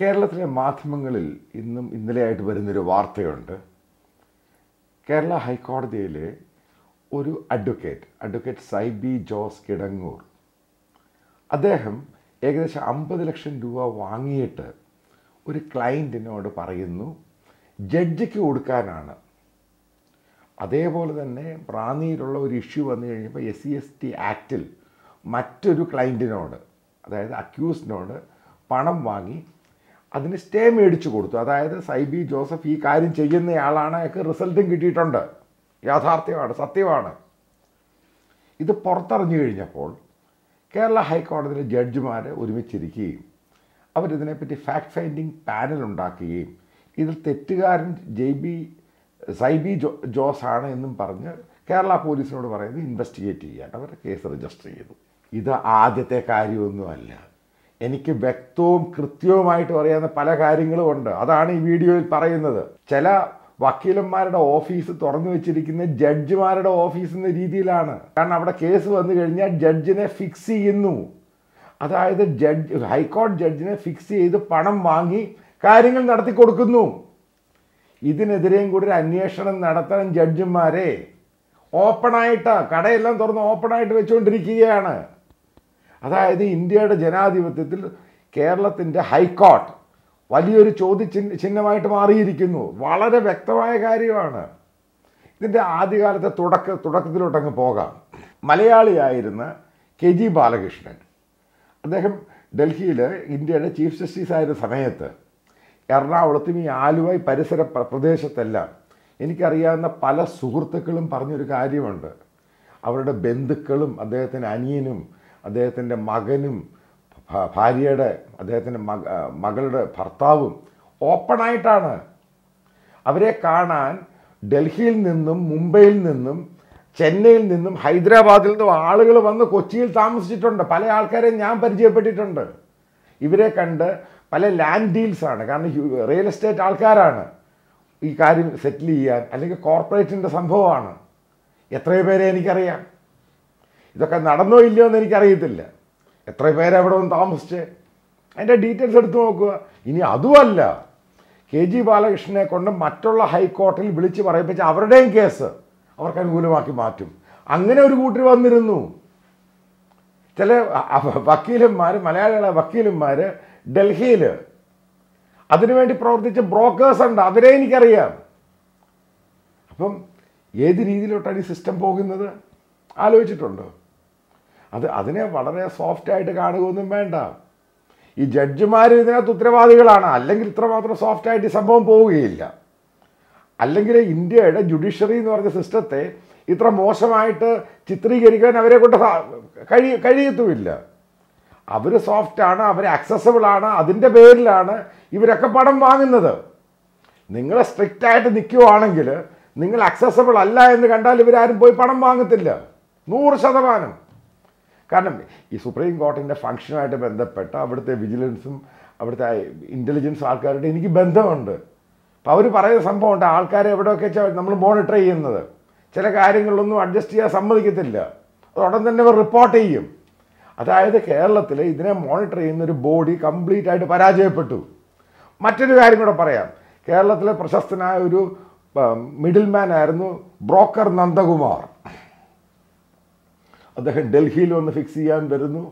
കേരളത്തിലെ മാധ്യമങ്ങളിൽ ഇന്നും ഇന്നലെയായിട്ട് വരുന്നൊരു വാർത്തയുണ്ട്. കേരള ഹൈക്കോടതിയിലെ ഒരു അഡ്വക്കേറ്റ് അഡ്വക്കേറ്റ് സൈബി ജോസ് കിടങ്ങൂർ അദ്ദേഹം ഏകദേശം അമ്പത് ലക്ഷം രൂപ വാങ്ങിയിട്ട് ഒരു ക്ലയന്റിനോട് പറയുന്നു ജഡ്ജിക്ക് കൊടുക്കാനാണ്. അതേപോലെ തന്നെ റാന്നിയിലുള്ള ഒരു ഇഷ്യൂ വന്നു കഴിഞ്ഞപ്പോൾ എസ് സി എസ് ടി ആക്റ്റിൽ മറ്റൊരു ക്ലയന്റിനോട് അതായത് അക്യൂസിനോട് പണം വാങ്ങി അതിന് സ്റ്റേ മേടിച്ചു കൊടുത്തു. അതായത് സൈബി ജോസഫ് ഈ കാര്യം ചെയ്യുന്നയാളാണ് അയാൾക്ക് റിസൾട്ടും കിട്ടിയിട്ടുണ്ട്. യാഥാർത്ഥ്യമാണ് സത്യമാണ്. ഇത് പുറത്തറിഞ്ഞു കഴിഞ്ഞപ്പോൾ കേരള ഹൈക്കോടതിയിലെ ജഡ്ജിമാർ ഒരുമിച്ചിരിക്കുകയും അവരിതിനെപ്പറ്റി ഫാക്ട് ഫൈൻഡിങ് പാനൽ ഉണ്ടാക്കുകയും ഇതിൽ തെറ്റുകാരൻ ജെ ബി സൈബി ജോ ജോസ് ആണ് എന്നും പറഞ്ഞ് കേരള പോലീസിനോട് പറയുന്നത് ഇൻവെസ്റ്റിഗേറ്റ് ചെയ്യാൻ. അവരുടെ കേസ് രജിസ്റ്റർ ചെയ്തു. ഇത് ആദ്യത്തെ കാര്യമൊന്നുമല്ല. എനിക്ക് വ്യക്തവും കൃത്യവുമായിട്ട് പറയാവുന്ന പല കാര്യങ്ങളും ഉണ്ട്. അതാണ് ഈ വീഡിയോയിൽ പറയുന്നത്. ചില വക്കീലന്മാരുടെ ഓഫീസ് തുറന്നു വെച്ചിരിക്കുന്ന ജഡ്ജിമാരുടെ ഓഫീസ് എന്ന രീതിയിലാണ്. കാരണം അവിടെ കേസ് വന്നു കഴിഞ്ഞാൽ ജഡ്ജിനെ ഫിക്സ് ചെയ്യുന്നു. അതായത് ജഡ്ജ് ഹൈക്കോടതി ജഡ്ജിനെ ഫിക്സ് ചെയ്ത് പണം വാങ്ങി കാര്യങ്ങൾ നടത്തി കൊടുക്കുന്നു. ഇതിനെതിരെയും കൂടി ഒരു അന്വേഷണം നടത്താൻ ജഡ്ജിമാരെ. ഓപ്പണായിട്ട് കടയെല്ലാം തുറന്ന് ഓപ്പണായിട്ട് വെച്ചുകൊണ്ടിരിക്കുകയാണ്. അതായത് ഇന്ത്യയുടെ ജനാധിപത്യത്തിൽ കേരളത്തിന്റെ ഹൈക്കോർട്ട് വലിയൊരു ചോദ്യ ചിഹ്നമായിട്ട് മാറിയിരിക്കുന്നു. വളരെ വ്യക്തമായ കാര്യമാണ്. ഇതിന്റെ ആദ്യകാലത്തെ തുടക്ക തുടക്കത്തിലോട്ടങ്ങ് പോകാം. മലയാളിയായിരുന്ന കെ ജി ബാലകൃഷ്ണൻ. അദ്ദേഹം ഡൽഹിയിൽ ഇന്ത്യയുടെ ചീഫ് ജസ്റ്റിസ് ആയിരുന്ന സമയത്ത് എറണാകുളത്തും ഈ ആലുവ പരിസര പ്ര- പ്രദേശത്തെല്ലാം എനിക്കറിയാവുന്ന പല സുഹൃത്തുക്കളും പറഞ്ഞൊരു കാര്യമുണ്ട്. അവരുടെ ബന്ധുക്കളും അദ്ദേഹത്തിന്റെ അനിയനും അദ്ദേഹത്തിന്റെ മകനും ഭാര്യയുടെ അദ്ദേഹത്തിന്റെ മക മകളുടെ ഭർത്താവും ഓപ്പണായിട്ടാണ്. അവരെ കാണാൻ ഡൽഹിയിൽ നിന്നും മുംബൈയിൽ നിന്നും ചെന്നൈയിൽ നിന്നും ഹൈദരാബാദിൽ നിന്നും ആളുകൾ വന്ന് കൊച്ചിയിൽ താമസിച്ചിട്ടുണ്ട്. പല ആൾക്കാരെയും ഞാൻ പരിചയപ്പെട്ടിട്ടുണ്ട്. ഇവരെ കണ്ട് പല ലാൻഡ് ഡീൽസാണ്. കാരണം റിയൽ എസ്റ്റേറ്റ് ആൾക്കാരാണ്. ഈ കാര്യം സെറ്റിൽ ചെയ്യാൻ അല്ലെങ്കിൽ കോർപ്പറേറ്റിന്റെ സംഭവമാണ്. എത്രയോ പേരെ എനിക്കറിയാം. ഇതൊക്കെ നടന്നോ ഇല്ലയോ എന്ന് എനിക്കറിയത്തില്ല. എത്ര പേരവിടെ ഒന്ന് താമസിച്ച്? അതിന്റെ ഡീറ്റെയിൽസ് എടുത്ത് നോക്കുക. ഇനി അതുമല്ല കെ ജി ബാലകൃഷ്ണനെ കൊണ്ട് മറ്റുള്ള ഹൈക്കോടതിയിൽ വിളിച്ച് പറയിപ്പിച്ച് അവരുടെയും കേസ് അവർക്ക് അനുകൂലമാക്കി മാറ്റും. അങ്ങനെ ഒരു കൂട്ടർ വന്നിരുന്നു. ചില വക്കീലന്മാർ മലയാളികളെ വക്കീലന്മാർ ഡൽഹിയിൽ അതിനുവേണ്ടി പ്രവർത്തിച്ച ബ്രോക്കേഴ്സ് ഉണ്ട്. അവരെ എനിക്കറിയാം. അപ്പം ഏത് രീതിയിലോട്ടാണ് ഈ സിസ്റ്റം പോകുന്നത്? ആലോചിച്ചിട്ടുണ്ടോ? അത് അതിനെ വളരെ സോഫ്റ്റ് സോഫ്റ്റായിട്ട് കാണുകയൊന്നും വേണ്ട. ഈ ജഡ്ജിമാർ ഇതിനകത്ത് ഉത്തരവാദികളാണ്. അല്ലെങ്കിൽ ഇത്രമാത്രം സോഫ്റ്റായിട്ട് ഈ സംഭവം പോവുകയില്ല. അല്ലെങ്കിൽ ഇന്ത്യയുടെ ജുഡീഷ്യറി എന്ന് പറഞ്ഞ സിസ്റ്റത്തെ ഇത്ര മോശമായിട്ട് ചിത്രീകരിക്കാൻ അവരെ കൊണ്ട് കഴി കഴിയത്തുമില്ല. അവർ സോഫ്റ്റാണ് അവർ ആക്സസബിളാണ് അതിന്റെ പേരിലാണ് ഇവരൊക്കെ പണം വാങ്ങുന്നത്. നിങ്ങൾ സ്ട്രിക്റ്റ് ആയിട്ട് നിൽക്കുവാണെങ്കിൽ നിങ്ങൾ അക്സസബിൾ അല്ല എന്ന് കണ്ടാൽ ഇവരാരും പോയി പണം വാങ്ങത്തില്ല. നൂറ് ശതമാനം. കാരണം ഈ സുപ്രീം കോർട്ടിന്റെ ഫംഗ്ഷനുമായിട്ട് ബന്ധപ്പെട്ട അവിടുത്തെ വിജിലൻസും അവിടുത്തെ ഇന്റലിജൻസ് ആൾക്കാരുടെ എനിക്ക് ബന്ധമുണ്ട്. അപ്പോൾ അവർ പറയുന്ന സംഭവമുണ്ട് ആൾക്കാരെ എവിടെയൊക്കെ നമ്മൾ മോണിറ്റർ ചെയ്യുന്നത്. ചില കാര്യങ്ങളിലൊന്നും അഡ്ജസ്റ്റ് ചെയ്യാൻ സമ്മതിക്കത്തില്ല. അത് ഉടൻ തന്നെ അവർ റിപ്പോർട്ട് ചെയ്യും. അതായത് കേരളത്തിൽ ഇതിനെ മോണിറ്റർ ചെയ്യുന്ന ഒരു ബോഡി കംപ്ലീറ്റ് ആയിട്ട് പരാജയപ്പെട്ടു. മറ്റൊരു കാര്യം കൂടെ പറയാം. കേരളത്തിലെ പ്രശസ്തനായ ഒരു മിഡിൽ മാൻ ആയിരുന്നു ബ്രോക്കർ നന്ദകുമാർ. അദ്ദേഹം ഡൽഹിയിൽ വന്ന് ഫിക്സ് ചെയ്യാൻ വരുന്നു.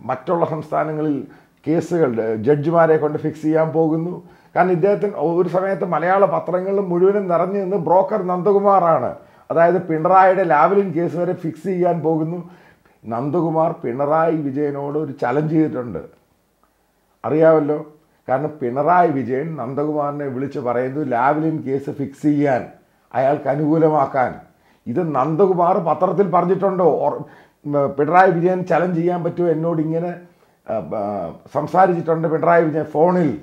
മറ്റുള്ള സംസ്ഥാനങ്ങളിൽ കേസുകൾ ജഡ്ജിമാരെ കൊണ്ട് ഫിക്സ് ചെയ്യാൻ പോകുന്നു. കാരണം ഇദ്ദേഹത്തിന് ഒരു സമയത്ത് മലയാള പത്രങ്ങളിൽ മുഴുവനും നിറഞ്ഞു നിന്ന് ബ്രോക്കർ നന്ദകുമാറാണ്. അതായത് പിണറായിയുടെ ലാവലിൻ കേസ് വരെ ഫിക്സ് ചെയ്യാൻ പോകുന്നു. നന്ദകുമാർ പിണറായി വിജയനോട് ഒരു ചലഞ്ച് ചെയ്തിട്ടുണ്ട്. അറിയാമല്ലോ? കാരണം പിണറായി വിജയൻ നന്ദകുമാറിനെ വിളിച്ച് പറയുന്നു ലാവലിൻ കേസ് ഫിക്സ് ചെയ്യാൻ അയാൾക്ക് അനുകൂലമാക്കാൻ. ഇത് നന്ദകുമാർ പത്രത്തിൽ പറഞ്ഞിട്ടുണ്ടോ? പിണറായി വിജയൻ ചലഞ്ച് ചെയ്യാൻ പറ്റുമോ? എന്നോട് ഇങ്ങനെ സംസാരിച്ചിട്ടുണ്ട് പിണറായി വിജയൻ ഫോണിൽ.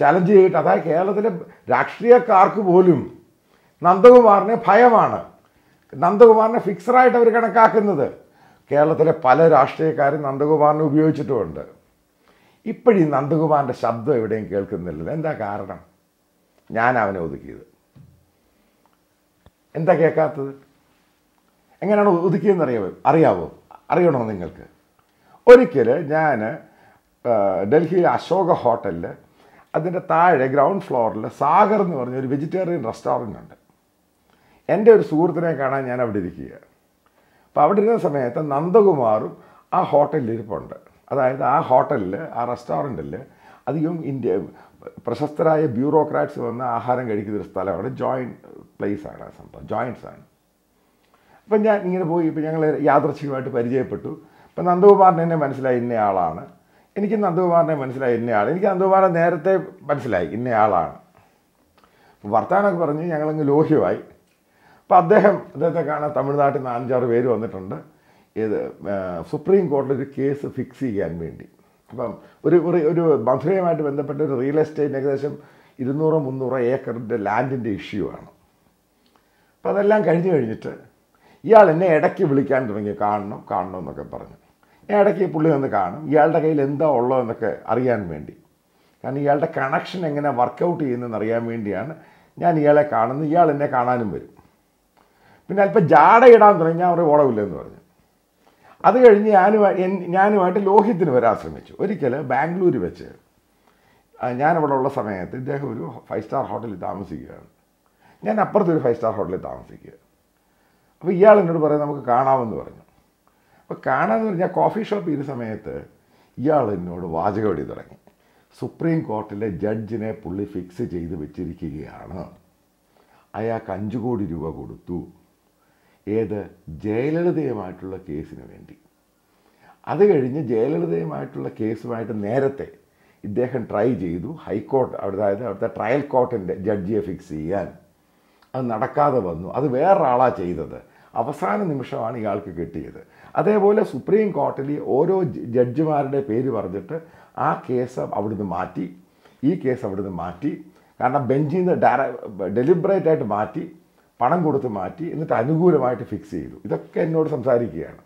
ചലഞ്ച് ചെയ്തിട്ട് അതായത് കേരളത്തിലെ രാഷ്ട്രീയക്കാർക്ക് പോലും നന്ദകുമാറിനെ ഭയമാണ്. നന്ദകുമാറിനെ ഫിക്സറായിട്ട് അവർ കണക്കാക്കുന്നത്. കേരളത്തിലെ പല രാഷ്ട്രീയക്കാരും നന്ദകുമാറിനെ ഉപയോഗിച്ചിട്ടുമുണ്ട്. ഇപ്പോഴീ നന്ദകുമാറിന്റെ ശബ്ദം എവിടെയും കേൾക്കുന്നില്ല. എന്താ കാരണം? ഞാൻ അവനെ ഒതുക്കിയത്. എന്താ കേൾക്കാത്തത്? എങ്ങനെയാണ് ഒതുക്കിയെന്ന് അറിയാവോ? അറിയാവോ? അറിയണോ നിങ്ങൾക്ക്? ഒരിക്കൽ ഞാൻ ഡൽഹിയിലെ അശോക ഹോട്ടലിൽ അതിന്റെ താഴെ ഗ്രൗണ്ട് ഫ്ലോറിൽ സാഗർ എന്ന് പറഞ്ഞ ഒരു വെജിറ്റേറിയൻ റെസ്റ്റോറന്റ് ഉണ്ട്. എന്റെ ഒരു സുഹൃത്തിനെ കാണാൻ ഞാൻ അവിടെ ഇരിക്കുക അപ്പോൾ അവിടെ ഇരുന്ന സമയത്ത് നന്ദകുമാറും ആ ഹോട്ടലിൽ ഇരിപ്പുണ്ട്. അതായത് ആ ഹോട്ടലിൽ ആ റെസ്റ്റോറന്റിൽ അധികം ഇന്ത്യ പ്രശസ്തരായ ബ്യൂറോക്രാറ്റ്സ് വന്ന് ആഹാരം കഴിക്കുന്ന ഒരു സ്ഥലമാണ്. ജോയിന്റ് പ്ലേസ് ആണ് ആ സംഭവം. ജോയിന്റ്സ് ആണ്. അപ്പം ഞാൻ ഇങ്ങനെ പോയി ഇപ്പം ഞങ്ങൾ യാദർച്ഛികമായിട്ട് പരിചയപ്പെട്ടു. ഇപ്പം നന്ദകുമാറിന് എന്നെ മനസ്സിലായി ഇന്ന ആളാണ്. എനിക്ക് നന്ദകുമാറിനെ മനസ്സിലായി ഇന്ന ആൾ എനിക്ക് നന്ദകുമാറെ നേരത്തെ മനസ്സിലായി ഇന്ന ആളാണ്. അപ്പോൾ വർത്തമാനമൊക്കെ പറഞ്ഞ് ഞങ്ങളങ്ങ് ലോഹ്യമായി. അപ്പോൾ അദ്ദേഹം അദ്ദേഹത്തെ കാണാൻ തമിഴ്നാട്ടിൽ നിന്ന് അഞ്ചാറ് പേര് വന്നിട്ടുണ്ട്. ഇത് സുപ്രീം കോടതിയിൽ ഒരു കേസ് ഫിക്സ് ചെയ്യാൻ വേണ്ടി. അപ്പം ഒരു ഒരു ഒരു മധുരയുമായിട്ട് ബന്ധപ്പെട്ട ഒരു റിയൽ എസ്റ്റേറ്റ് ഏകദേശം ഇരുന്നൂറോ മുന്നൂറോ ഏക്കറിന്റെ ലാൻഡിന്റെ ഇഷ്യൂ ആണ്. അപ്പം അതെല്ലാം കഴിഞ്ഞ് കഴിഞ്ഞിട്ട് ഇയാൾ എന്നെ ഇടയ്ക്ക് വിളിക്കാൻ തുടങ്ങി കാണണം കാണണം എന്നൊക്കെ പറഞ്ഞു. ഞാൻ ഇടയ്ക്ക് പുള്ളി വന്ന് കാണും. ഇയാളുടെ കയ്യിൽ എന്താ ഉള്ളതെന്നൊക്കെ അറിയാൻ വേണ്ടി. കാരണം ഇയാളുടെ കണക്ഷൻ എങ്ങനെ വർക്കൗട്ട് ചെയ്യുന്നതെന്ന് അറിയാൻ വേണ്ടിയാണ് ഞാൻ ഇയാളെ കാണുന്നത്. ഇയാൾ എന്നെ കാണാനും വരും. പിന്നെ അല്പം ജാട ഇടാൻ തുടങ്ങി. ഞാൻ അവരുടെ ഓളവില്ലെന്ന് പറഞ്ഞു. അത് കഴിഞ്ഞ് ഞാനുമായി ഞാനുമായിട്ട് ലോഹിത്തിന് വരാൻ ശ്രമിച്ചു ഒരിക്കൽ ബാംഗ്ലൂർ വെച്ച് ഞാനിവിടെ ഉള്ള സമയത്ത് ഇദ്ദേഹം ഒരു ഫൈവ് സ്റ്റാർ ഹോട്ടലിൽ താമസിക്കുകയാണ്. ഞാൻ അപ്പുറത്ത് ഒരു ഫൈവ് സ്റ്റാർ ഹോട്ടലിൽ താമസിക്കുക. അപ്പോൾ ഇയാൾ എന്നോട് പറയാം നമുക്ക് കാണാമെന്ന് പറഞ്ഞു. അപ്പോൾ കാണാമെന്ന് പറഞ്ഞാൽ കോഫി ഷോപ്പ് ചെയ്ത സമയത്ത് ഇയാൾ എന്നോട് വാചകവടി തുടങ്ങി. സുപ്രീം കോർട്ടിലെ ജഡ്ജിനെ പുള്ളി ഫിക്സ് ചെയ്ത് വെച്ചിരിക്കുകയാണ്. അയാൾക്ക് അഞ്ച് കോടി രൂപ കൊടുത്തു. ഏത് ജയലളിതയുമായിട്ടുള്ള കേസിന് വേണ്ടി. അത് കഴിഞ്ഞ് ജയലളിതയുമായിട്ടുള്ള കേസുമായിട്ട് നേരത്തെ ഇദ്ദേഹം ട്രൈ ചെയ്തു. ഹൈക്കോർട്ട് അതായത് അവിടുത്തെ ട്രയൽ കോർട്ടിന്റെ ജഡ്ജിയെ ഫിക്സ് ചെയ്യാൻ. അത് നടക്കാതെ വന്നു. അത് വേറൊരാളാണ് ചെയ്തത്. അവസാന നിമിഷമാണ് ഇയാൾക്ക് കിട്ടിയത്. അതേപോലെ സുപ്രീം കോർട്ടിൽ ഓരോ ജഡ്ജിമാരുടെ പേര് പറഞ്ഞിട്ട് ആ കേസ് അവിടുന്ന് മാറ്റി. ഈ കേസ് അവിടുന്ന് മാറ്റി. കാരണം ബെഞ്ചിൽ നിന്ന് ഡയറ ഡെലിബറേറ്റ് ആയിട്ട് മാറ്റി. പണം കൊടുത്ത് മാറ്റി എന്നിട്ട് അനുകൂലമായിട്ട് ഫിക്സ് ചെയ്തു. ഇതൊക്കെ എന്നോട് സംസാരിക്കുകയാണ്.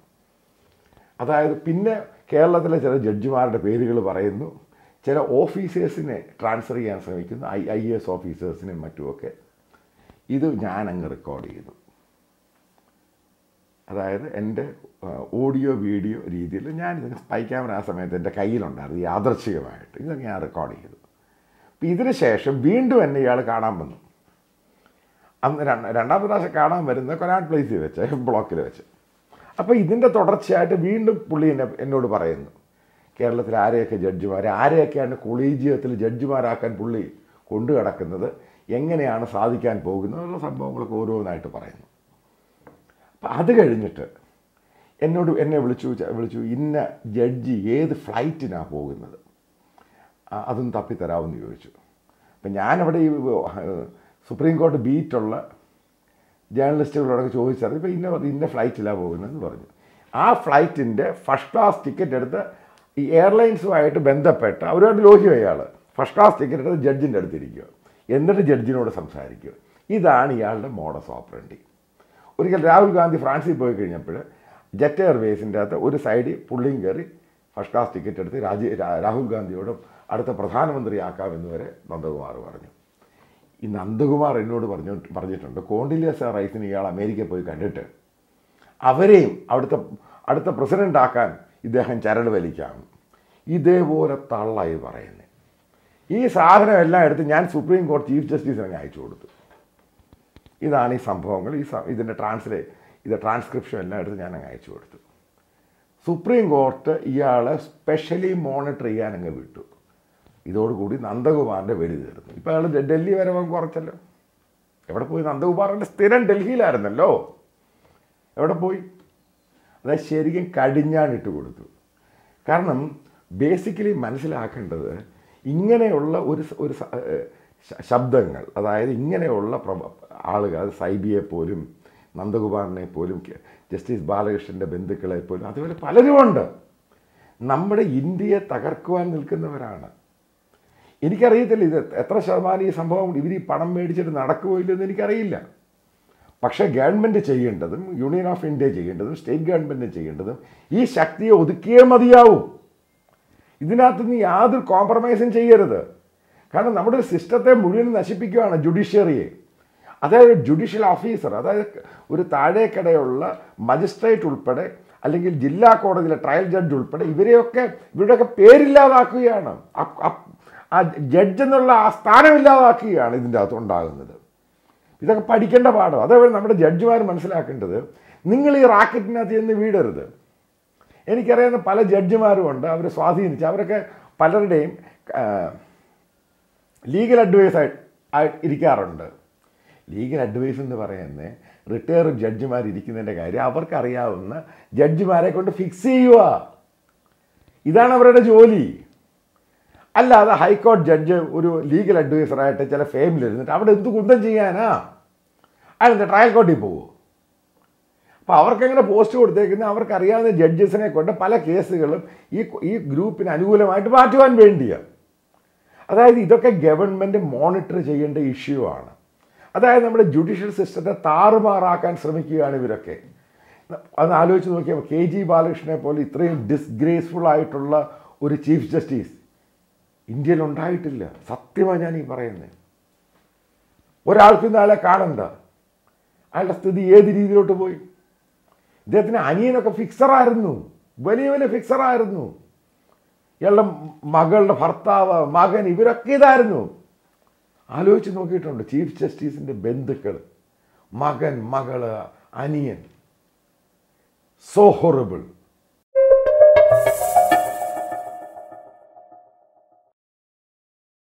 അതായത് പിന്നെ കേരളത്തിലെ ചില ജഡ്ജിമാരുടെ പേരുകൾ പറയുന്നു. ചില ഓഫീസേഴ്സിനെ ട്രാൻസ്ഫർ ചെയ്യാൻ ശ്രമിക്കുന്നു. ഐ ഐ എസ് ഓഫീസേഴ്സിനെയും മറ്റുമൊക്കെ. ഇത് ഞാൻ അങ്ങ് റെക്കോർഡ് ചെയ്തു. അതായത് എന്റെ ഓഡിയോ വീഡിയോ രീതിയിൽ ഞാൻ ഇതിന് സ്പൈ ക്യാമറ ആ സമയത്ത് എന്റെ കയ്യിലുണ്ടായിരുന്നു. യാദർച്ഛികമായിട്ട് ഇതൊക്കെ ഞാൻ റെക്കോർഡ് ചെയ്തു. ഇതിന് ശേഷം വീണ്ടും എന്നെ ഇയാൾ കാണാൻ വന്നു. അന്ന് രണ്ട് പ്രാവശ്യം കാണാൻ വരുന്ന കൊനാട്ട് പ്ലേസിൽ വെച്ച് ബ്ലോക്കിൽ വെച്ച്. അപ്പോൾ ഇതിന്റെ തുടർച്ചയായിട്ട് വീണ്ടും പുള്ളി എന്നെ എന്നോട് പറയുന്നു. കേരളത്തിൽ ആരെയൊക്കെ ജഡ്ജിമാർ ആരെയൊക്കെയാണ് കൊളീജിയത്തിൽ ജഡ്ജിമാരാക്കാൻ പുള്ളി കൊണ്ടു കിടക്കുന്നത് എങ്ങനെയാണ് സാധിക്കാൻ പോകുന്നത്? എന്നുള്ള സംഭവങ്ങളൊക്കെ ഓരോന്നായിട്ട് പറയുന്നു. അപ്പം അത് കഴിഞ്ഞിട്ട് എന്നോട് എന്നെ വിളിച്ചു വിളിച്ചു ഇന്ന ജഡ്ജി ഏത് ഫ്ലൈറ്റിനാണ് പോകുന്നത്? അതും തപ്പിത്തരാമെന്ന് ചോദിച്ചു. അപ്പം ഞാനവിടെ ഈ സുപ്രീം കോടതി ബീറ്റുള്ള ജേർണലിസ്റ്റുകളോടൊക്കെ ചോദിച്ചത് ഇപ്പോൾ ഇന്ന ഇന്ന ഫ്ലൈറ്റിലാണ് പോകുന്നതെന്ന് പറഞ്ഞു. ആ ഫ്ലൈറ്റിന്റെ ഫസ്റ്റ് ക്ലാസ് ടിക്കറ്റ് എടുത്ത് ഈ എയർലൈൻസുമായിട്ട് ബന്ധപ്പെട്ട് അവരുമായിട്ട് ലോഹ്യം അയാൾ ഫസ്റ്റ് ക്ലാസ് ടിക്കറ്റ് എടുത്ത് ജഡ്ജിന്റെ അടുത്തിരിക്കുക. എന്നിട്ട് ജഡ്ജിനോട് സംസാരിക്കുക. ഇതാണ് ഇയാളുടെ മോഡസ് ഓപ്പറേണ്ടി ഒരിക്കൽ രാഹുൽ ഗാന്ധി ഫ്രാൻസിൽ പോയി കഴിഞ്ഞപ്പോൾ ജെറ്റ് എയർവേസിന്റെ അകത്ത് ഒരു സൈഡിൽ പുള്ളിയും കയറി ഫസ്റ്റ് ക്ലാസ് ടിക്കറ്റ് എടുത്ത് രാജീവ് രാഹുൽ ഗാന്ധിയോടും അടുത്ത പ്രധാനമന്ത്രിയാക്കാമെന്ന് വരെ നന്ദകുമാർ പറഞ്ഞു. ഈ നന്ദകുമാർ എന്നോട് പറഞ്ഞു പറഞ്ഞിട്ടുണ്ട്. കോണ്ടിലിയസ് റൈസിന് ഇയാൾ അമേരിക്കയിൽ പോയി കണ്ടിട്ട് അവരെയും അവിടുത്തെ അടുത്ത പ്രസിഡന്റ് ആക്കാൻ ഇദ്ദേഹം ചരട് വലിക്കാം. ഇതേപോലെ തള്ളായി പറയുന്നത് ഈ സാധനം എല്ലാം എടുത്ത് ഞാൻ സുപ്രീം കോടതി ചീഫ് ജസ്റ്റിസിനെ അയച്ചു കൊടുത്തു. ഇതാണ് ഈ സംഭവങ്ങൾ. ഈ ഇതിന്റെ ട്രാൻസ്ലേ ഇത് ട്രാൻസ്ക്രിപ്ഷൻ എല്ലാം എടുത്ത് ഞാൻ അങ്ങ് അയച്ചു കൊടുത്തു. സുപ്രീം കോർട്ട് ഇയാളെ സ്പെഷ്യലി മോണിറ്റർ ചെയ്യാൻ അങ്ങ് വിട്ടു. ഇതോടുകൂടി നന്ദകുമാറിന്റെ വെടി തീർന്നു. ഇപ്പോൾ അയാൾ ഡൽഹി വരെ കുറച്ചല്ലോ. എവിടെ പോയി? നന്ദകുമാറിന്റെ സ്ഥിരം ഡൽഹിയിലായിരുന്നല്ലോ. എവിടെ പോയി? അതായത് ശരിക്കും കടിഞ്ഞാണിട്ട് കൊടുത്തു. കാരണം ബേസിക്കലി മനസ്സിലാക്കേണ്ടത് ഇങ്ങനെയുള്ള ഒരു ഒരു ശബ്ദങ്ങൾ അതായത് ഇങ്ങനെയുള്ള ആളുകൾ അത് സൈബിയെ പോലും നന്ദകുമാറിനെ പോലും ജസ്റ്റിസ് ബാലകൃഷ്ണന്റെ ബന്ധുക്കളെ പോലും അതുപോലെ പലരുമുണ്ട്. നമ്മുടെ ഇന്ത്യയെ തകർക്കുവാൻ നിൽക്കുന്നവരാണ്. എനിക്കറിയത്തില്ല ഇത് എത്ര ശതമാനം ഈ സംഭവം ഇവർ ഈ പണം മേടിച്ചിട്ട് നടക്കുമോ ഇല്ലെന്ന് എനിക്കറിയില്ല. പക്ഷേ ഗവൺമെന്റ് ചെയ്യേണ്ടതും യൂണിയൻ ഓഫ് ഇന്ത്യ ചെയ്യേണ്ടതും സ്റ്റേറ്റ് ഗവൺമെന്റ് ചെയ്യേണ്ടതും ഈ ശക്തിയെ ഒതുക്കിയേ മതിയാവും. ഇതിനകത്ത് നീ യാതൊരു കോംപ്രമൈസും ചെയ്യരുത്. കാരണം നമ്മുടെ സിസ്റ്റത്തെ മുഴുവൻ നശിപ്പിക്കുകയാണ് ജുഡീഷ്യറിയെ. അതായത് ജുഡീഷ്യൽ ഓഫീസർ അതായത് ഒരു താഴേക്കടയുള്ള മജിസ്ട്രേറ്റ് ഉൾപ്പെടെ അല്ലെങ്കിൽ ജില്ലാ കോടതിയിലെ ട്രയൽ ജഡ്ജ് ഉൾപ്പെടെ ഇവരെയൊക്കെ ഇവരുടെയൊക്കെ പേരില്ലാതാക്കുകയാണ്. ആ ജഡ്ജ് എന്നുള്ള ആ സ്ഥാനമില്ലാതാക്കുകയാണ് ഇതിന്റെ അകത്ത് ഉണ്ടാകുന്നത്. ഇതൊക്കെ പഠിക്കേണ്ട പാഠം. അതേപോലെ നമ്മുടെ ജഡ്ജിമാർ മനസ്സിലാക്കേണ്ടത് നിങ്ങൾ ഈ റാക്കറ്റിനകത്ത് ചെന്ന് വീടരുത്. എനിക്കറിയാവുന്ന പല ജഡ്ജിമാരും ഉണ്ട് അവരെ സ്വാധീനിച്ച് അവരൊക്കെ പലരുടെയും ലീഗൽ അഡ്വൈസ് ഇരിക്കാറുണ്ട്. ലീഗൽ അഡ്വൈസ് എന്ന് പറയുന്നത് റിട്ടയർഡ് ജഡ്ജിമാർ ഇരിക്കുന്നതിന്റെ കാര്യം അവർക്കറിയാവുന്ന ജഡ്ജിമാരെ കൊണ്ട് ഫിക്സ് ചെയ്യുക. ഇതാണ് അവരുടെ ജോലി. അല്ലാതെ ഹൈക്കോടതി ജഡ്ജ് ഒരു ലീഗൽ അഡ്വൈസറായിട്ട് ചില ഫേമിലിരുന്നിട്ട് അവിടെ എന്ത് കുന്തം ചെയ്യാനാ? അയാളെന്താ ട്രയൽ കോർട്ടിൽ പോകുമോ അപ്പോൾ അവർക്കങ്ങനെ പോസ്റ്റ് കൊടുത്തേക്കുന്ന? അവർക്കറിയാവുന്ന ജഡ്ജസിനെ കൊണ്ട് പല കേസുകളും ഈ ഈ ഗ്രൂപ്പിന് അനുകൂലമായിട്ട് മാറ്റുവാൻ വേണ്ടിയാണ് അതായത് ഇതൊക്കെ ഗവൺമെന്റ് മോണിറ്റർ ചെയ്യേണ്ട ഇഷ്യൂ ആണ്. അതായത് നമ്മുടെ ജുഡീഷ്യൽ സിസ്റ്റത്തെ താറുമാറാക്കാൻ ശ്രമിക്കുകയാണ് ഇവരൊക്കെ. അന്ന് ആലോചിച്ച് നോക്കിയാൽ കെ ജി ബാലകൃഷ്ണനെ പോലെ ഇത്രയും ഡിസ്ഗ്രേസ്ഫുൾ ആയിട്ടുള്ള ഒരു ചീഫ് ജസ്റ്റിസ് ഇന്ത്യയിൽ ഉണ്ടായിട്ടില്ല സത്യമാണ് ഞാൻ ഈ പറയുന്നത് ഒരാൾക്ക് ഇന്ന് കാണണ്ട. അയാളുടെ സ്ഥിതി ഏത് രീതിയിലോട്ട് പോയി? ഇദ്ദേഹത്തിന് അനിയനൊക്കെ ഫിക്സറായിരുന്നു വലിയ വലിയ ഫിക്സറായിരുന്നു ഇയാളുടെ മകളുടെ ഭർത്താവ് മകൻ ഇവരൊക്കെ ഇതായിരുന്നു. ആലോചിച്ച് നോക്കിയിട്ടുണ്ട് ചീഫ് ജസ്റ്റിസിന്റെ ബന്ധുക്കൾ മകൻ മകൾ അനിയൻ. So horrible